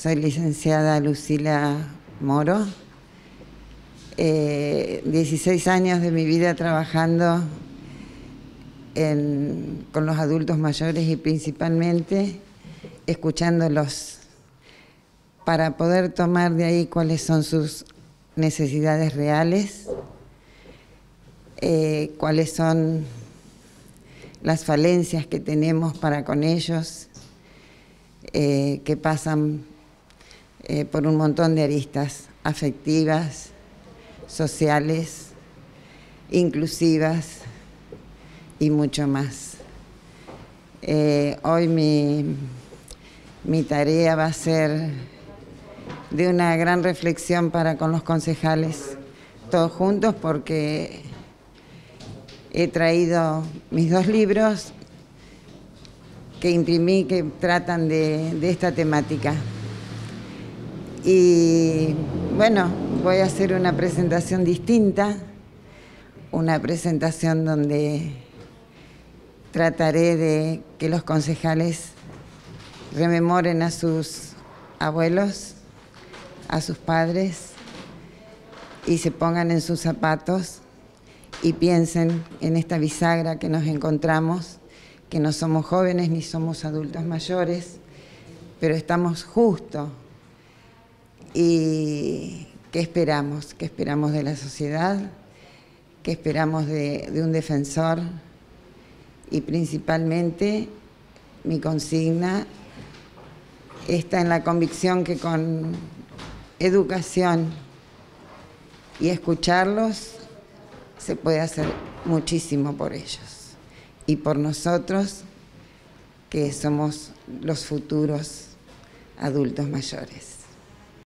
Soy licenciada Lucila Moro. 16 eh, años de mi vida trabajando con los adultos mayores y principalmente escuchándolos para poder tomar de ahí cuáles son sus necesidades reales, eh, cuáles son las falencias que tenemos para con ellos, eh, que pasan eh, por un montón de aristas afectivas, sociales, inclusivas y mucho más. Eh, hoy mi, mi tarea va a ser de una gran reflexión para con los concejales, todos juntos, porque he traído mis dos libros que imprimí que tratan de, de esta temática. Y bueno, voy a hacer una presentación distinta, una presentación donde trataré de que los concejales rememoren a sus abuelos, a sus padres y se pongan en sus zapatos y piensen en esta bisagra que nos encontramos, que no somos jóvenes ni somos adultos mayores, pero estamos justo ¿Y qué esperamos? ¿Qué esperamos de la sociedad? ¿Qué esperamos de, un defensor? Y principalmente mi consigna está en la convicción que con educación y escucharlos se puede hacer muchísimo por ellos y por nosotros que somos los futuros adultos mayores.